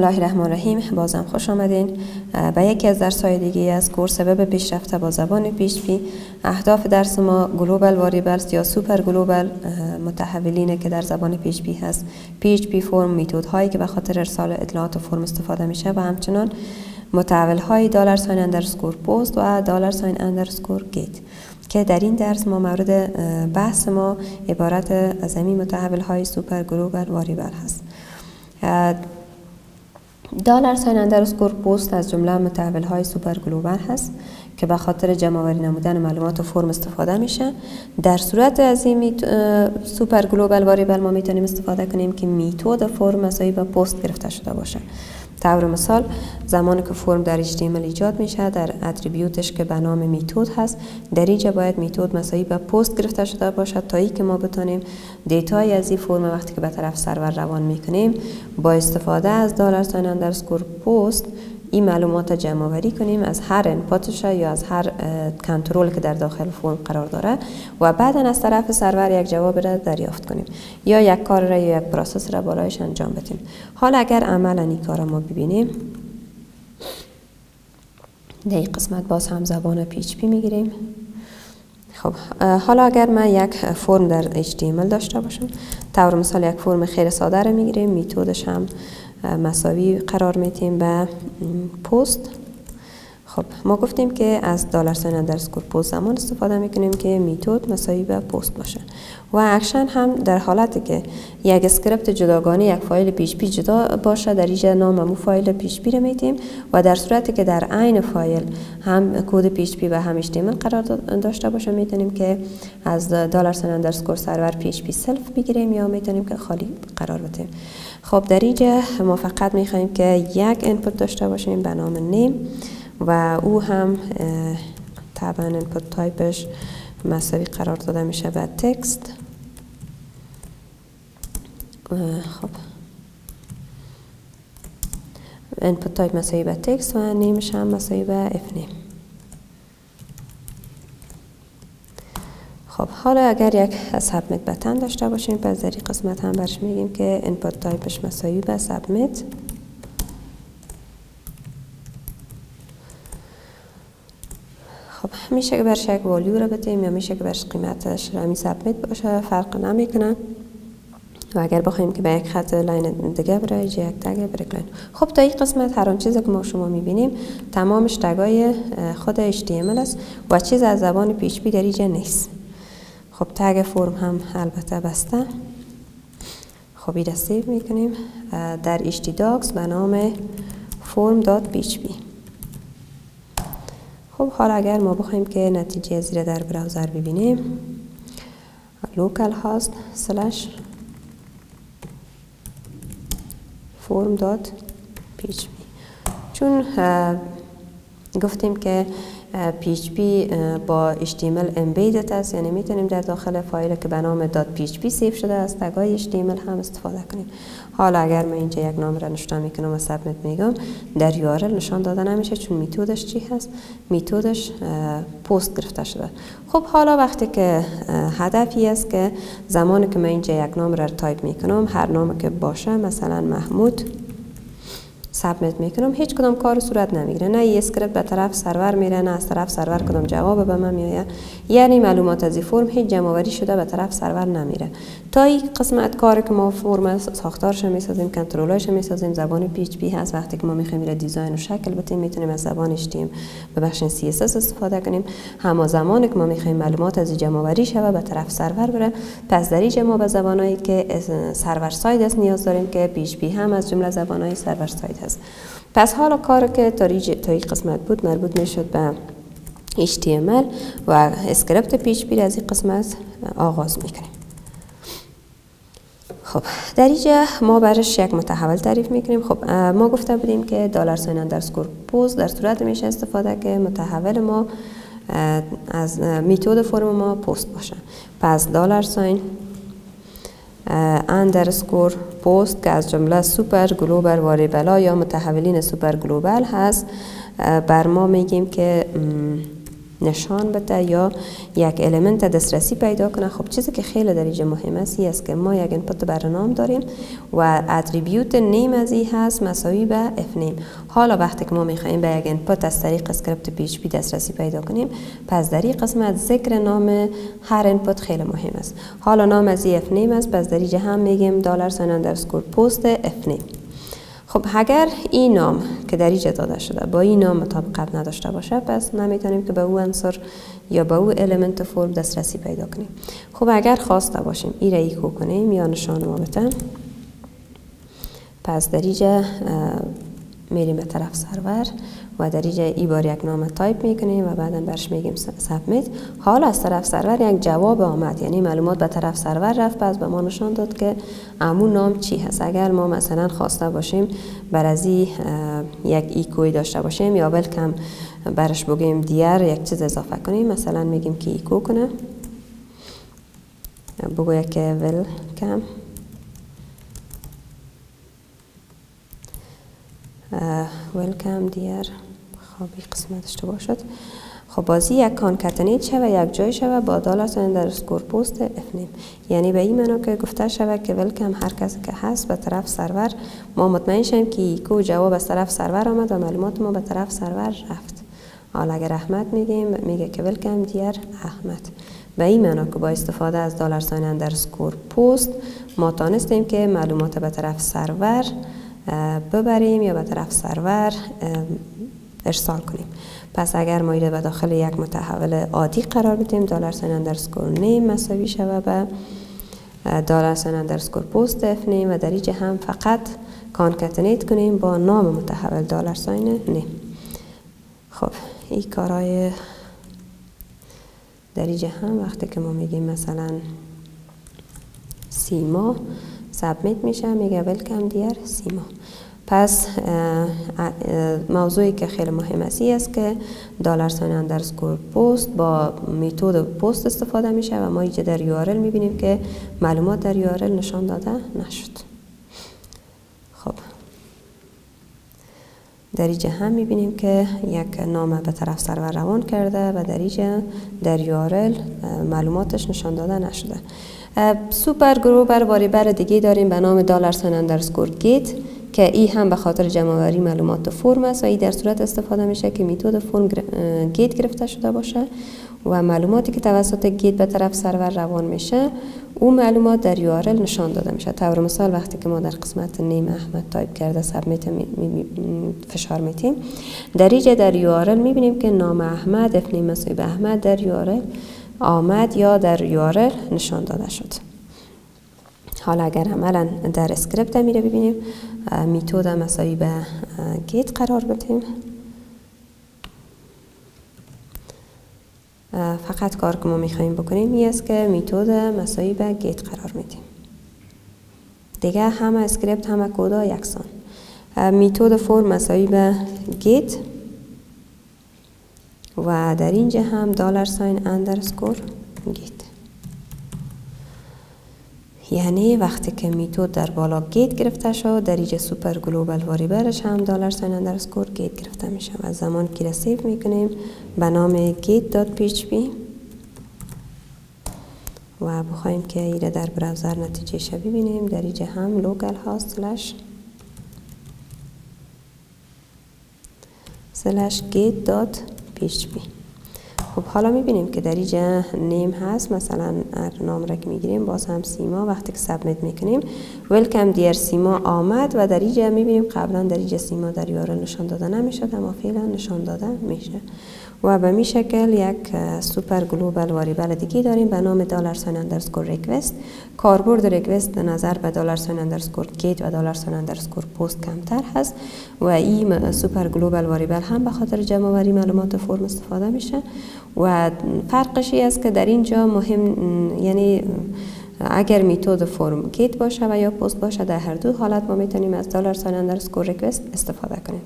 الله الرحمن الرحیم بازم خوش آمدین. به یکی از درس های دیگه از کورس وب پیشرفته با زبان PHP اهداف درس ما global variables یا super global متحولینه که در زبان PHP هست. PHP form method هایی که به خاطر ارسال اطلاعات و form استفاده میشه و همچنان متحول های dollar sign underscore post و dollar sign underscore get که در این درس ما مورد بحث ما عبارت از همین متحول های super global variable هست. dollar sign underscore post از جمله متحول های super global هست که به خاطر جمع آوری نمودن معلومات و form استفاده میشه. در صورت از این super global variable ما می‌تونیم استفاده کنیم که method form مساوی به پست گرفته شده باشه. طور مثال زمانی که form در HTML ایجاد میشه در attribute ش که به نام method هست در اینجا باید method مساوی به پست گرفته شده باشد تا ای که ما بتونیم data ی از این form وقتی که به طرف سرور روان می‌کنیم با استفاده از dollar sign underscore post این معلومات جمع آوری کنیم از هر input ش یا از هر کنترل که در داخل form قرار داره و بعدا از طرف سرور یک جواب را دریافت کنیم یا یک کار را یا یک process را بالایش انجام بدیم. حالا اگر عملا این کار ما ببینیم در این قسمت باز هم زبان PHP می‌گیریم. خب حالا اگر من یک فرم در HTML داشته باشم طور مثال یک فرم خیلی ساده رو می‌گیریم method ش هم مساوی قرار میتیم به پست. خب ما گفتیم که از dollar sign underscore post زمانی استفاده می‌کنیم که method مساوی به پست باشه. و اکشن هم در حالتی که یک script جداگانه یک فایل PHP جدا باشه در اینجا نام امو فایل PHP رو میتیم و در صورتی که در عین فایل هم کد PHP و هم HTML قرار داشته باشه می‌تونیم که از dollar sign underscore server PHP self بگیریم یا می‌تونیم که خالی قرار بدیم خب در اینجا ما فقط می‌خوایم که یک input داشته باشیم به نام name و او هم طبعا input type ش مساوی قرار داده میشه به text خب. input type مساوی به text و name ش هم مساوی به fname. خب حالا اگر یک submit button داشته باشیم پس در قسمت هم برش میگیم که input type ش مساوی به submit خب میشه که برش یک value رو بدیم یا میشه که برش قیمتش ره امی submit باشه؟ فرق نمی‌کنه. و اگر بخوایم که به یک خط line دیگه برای یک tag break خب تا این قسمت هر چیزی که ما شما می‌بینیم تمامش tag ای خود HTML است و چیز از زبان PHP در اینجا نیست. خب tag فرم هم البته بسته. خب این save می‌کنیم. در htdocs به نام form.php خب حالا اگر ما بخوایم که نتیجه زیر در browser ببینیم. local host slash form.php چون گفتیم که PHP با HTML embedded است. یعنی می‌تونیم در داخل فایل که به نام .php سیو شده از تگای HTML هم استفاده کنیم. حالا اگر من اینجا یک نام را نشان می‌کنم و سبمیت میگم در URL نشان داده نمیشه چون میتودش چی هست؟ میتودش پست گرفته شده. خب حالا وقتی که هدفی است که زمانی که من اینجا یک نام را تایپ می‌کنم هر نامی که باشه مثلا محمود submit می‌کنم. هیچ کدام کار صورت نمی‌گیره. نه یه script به طرف سرور میره نه از طرف سرور کدام جواب به من میآید. یعنی معلومات از این فرم هیچ جمع آوری شده به طرف سرور نمیره. تا این قسمت کار که ما فرم ساختارش می‌سازیم کنترلش می‌سازیم زبان PHP هست. وقتی که ما می‌خوایم میره design و شکل بدیم می‌تونیم از زبان H به بخش سی اس استفاده کنیم. همه زمانی که ما می‌خوایم معلومات از جمع آوری شوه به طرف سرور بره. پس در ما به زبانایی که سرور ساید است نیاز داریم که پی اچ پی هم از جمله زبانهای سرور ساید هست. پس حالا کار که تا این قسمت بود مربوط می‌شد به HTML و اسکریپت پیش بیر از این قسمت آغاز می‌کنیم. خب در اینجا ما برش یک متحول تعریف می‌کنیم. خب ما گفته بودیم که دلار ساین اندرسکور پوز در صورت میشه استفاده که متحول ما از method فرم ما پست باشه. پس dollar sign underscore post که از جمله super global variable یا متحولین super global هست بر ما میگیم که نشان بده یا یک element دسترسی پیدا کنه. خب چیزی که خیلی در اینجا مهم است است که ما یک input برنامه داریم و attribute name از این هست مساوی به fname. حالا وقتی که ما می‌خوایم به یک input از طریق script PHP دسترسی پیدا کنیم پس در این قسمت ذکر نام هر input خیلی مهم است. حالا نام از fname است پس در اینجا هم میگیم dollar sign underscore post fname. خب اگر این نام که در اینجا داده شده با این نام مطابقت نداشته باشه پس نمی‌تونیم که به او عنصر یا به او element فرم دسترسی پیدا کنیم. خب اگر خواسته باشیم ای ایکو کنیم یا نشان ما بتن پس در اینجا میریم به طرف سرور و در اینجا ای بار یک نام تایپ می‌کنیم و بعدا برش میگیم submit حالا از طرف سرور یک جواب آمد. یعنی معلومات به طرف سرور رفت. پس به ما نشان داد که امون نام چی هست. اگر ما مثلا خواسته باشیم بر از یک ایکوی داشته باشیم یا کم برش بگیم dear یک چیز اضافه کنیم مثلا میگیم که ایکو کنه. بگوید که کم. welcome dear خب این قسمت اشتباه شد. خب بازی یک concatenate شوه یک جای شوه با dollar sign underscore post fname. یعنی به این معنا که گفته شوه که welcome هر کسی که هست به طرف سرور. ما مطمئن شیم که ایکو جواب از طرف سرور آمد و معلومات ما به طرف سرور رفت. حالا اگر احمد میگیم میگه که welcome dear احمد. به این معنا که با استفاده از dollar sign underscore post ما تانستیم که معلومات به طرف سرور ببریم یا به طرف سرور ارسال کنیم. پس اگر ما به داخل یک متحول عادی قرار بدیم dollar sign underscore name مساوی شود به dollar sign underscore post fname و در اینجا هم فقط concatenate کنیم با نام متحول dollar sign name. خب این کارهای در هم وقتی که ما میگیم مثلا سیما سبمیت میشه میگه ولکم دیر سیما. پس موضوعی که خیلی مهم است که دلار ساین اندرسکور پست با میتود پست استفاده میشه و ما اینجا در یو می‌بینیم که معلومات در یو نشان داده نشد. خب. در اینجا هم می‌بینیم که یک نامه به طرف سرور روان کرده و در اینجا در URL معلوماتش نشان داده نشده. super global variable دیگه داریم به نام dollar sign underscore get. که ای هم به خاطر جمع آوری معلومات فرم است و ای در صورت استفاده میشه که method فرم get گرفته شده باشه و معلوماتی که توسط get به طرف سرور روان میشه او معلومات در URL نشان داده میشه. طور مثال وقتی که ما در قسمت name احمد تایپ کرده submit می فشار میتیم در اینجا در URL می‌بینیم که نام احمد fname احمد در URL آمد یا در URL نشان داده شد. حالا اگر عملا در script میره ببینیم method مساوی به get قرار بدیم. فقط کار که ما میخواییم بکنیم این است که method مساوی به get قرار میدیم. دیگه همه script همه کودا یکسان. method form مساوی به get. و در اینجا هم dollar sign underscore get. یعنی وقتی که method در بالا get گرفته شد در اینجا super global variable ش هم dollar sign underscore get گرفته میشه و زمان که را save می‌کنیم به نام get dot php و بخوایم که ایره در browser نتیجه شو ببینیم. در اینجا هم localhost slash. slash get dot php خب حالا می‌بینیم که در اینجا name هست. مثلا نام را که می‌گیریم باز هم سیما وقتی که submit می‌کنیم welcome dear سیما آمد. و در اینجا می‌بینیم قبلا در اینجا سیما در URL نشان داده نمی‌شد اما فعلا نشان داده میشه. و به امی شکل یک super global variable دیگه داریم به نام dollar sign underscore request. کاربرد request نظر به dollar sign underscore get و dollar sign underscore post کمتر هست و این super global variable هم به خاطر جمع وری معلومات فرم استفاده میشه. و فرقش است که در اینجا مهم یعنی اگر method فرم get باشه و یا پست باشه در هر دو حالت ما می‌تونیم از dollar sign underscore request استفاده کنیم.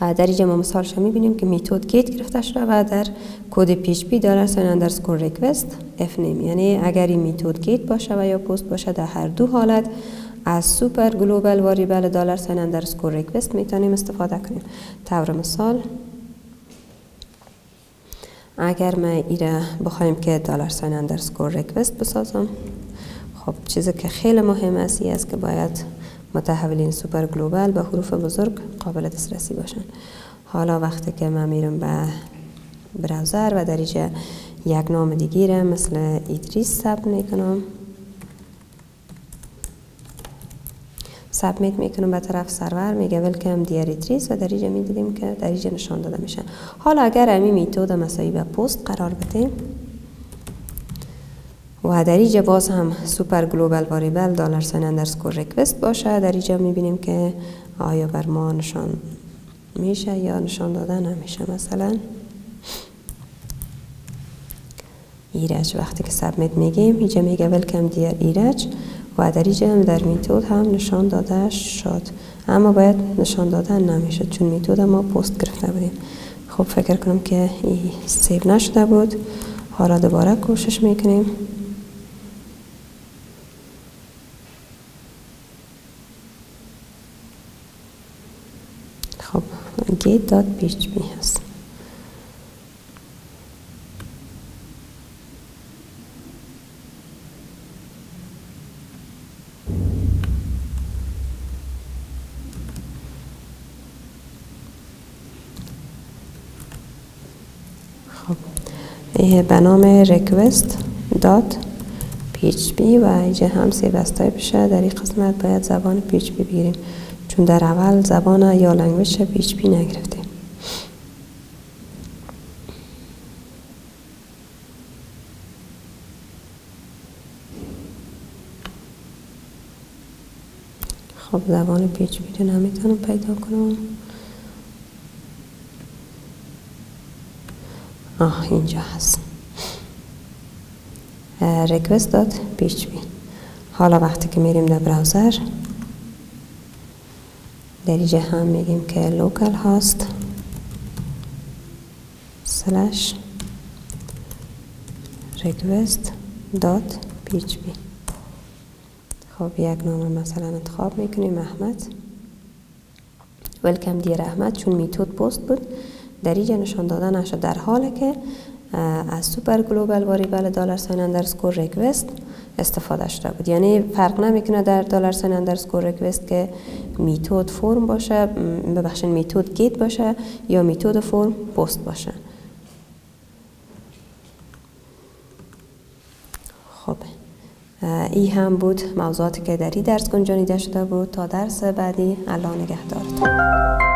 در اینجا ما مثالش می‌بینیم که method get گرفته شده و در کد php dollar sign underscore request fname یعنی اگر این method get باشه و یا پست باشه در هر دو حالت از super global variable dollar sign underscore request می‌تونیم استفاده کنیم. طور مثال اگر ما ایره بخوایم که dollar sign underscore request بسازم خب چیزی که خیلی مهم است است که باید متحولین super global به حروف بزرگ قابل دسترسی باشن. حالا وقتی که من میرم به browser و در اینجا یک نام دیگه مثل ایدریس ثبت می‌کنم. submit می‌کنم به طرف سرور میگه welcome dear ایدریس و در اینجا می‌دیدیم که در اینجا نشان داده میشه. حالا اگر امی method مساوی به پست قرار بدیم و در اینجا باز هم super global variable dollar sign underscore request باشه. در اینجا می‌بینیم که آیا بر ما نشان میشه یا نشان داده نمیشه مثلا. ایرج وقتی که submit میگیم اینجا میگه welcome dear ایرج و در اینجا هم در method هم نشان داده شد. اما باید نشان دادن نمی‌شد چون method ما پست گرفته بودیم. خب فکر کنم که این save نشده بود. حالا دوباره کوشش می‌کنیم خب gate.php هست. به نام request dot php و اینجا هم save از بشه. در این قسمت باید زبان PHP بگیریم. چون در اول زبان یا language PHP نگرفتیم. خب زبان PHP رو نمی‌تونم پیدا کنم. آه اینجا هست. request.php حالا وقتی که میریم در براوزر در اینجا هم میگیم که لوکال هاست slash request.php خب یک نام مثلا انتخاب می‌کنیم احمد. welcome dear احمد چون method post بود. در اینجا نشان داده نشد در حالی که از super global variable dollar sign underscore request استفاده شده بود. یعنی فرق نمی‌کنه در dollar sign underscore request که method فرم باشه ببخشید method get باشه یا method فرم پست باشه. خب این هم بود موضوعاتی که در این درس گنجانیده شده بود. تا درس بعدی الله نگهدارتون.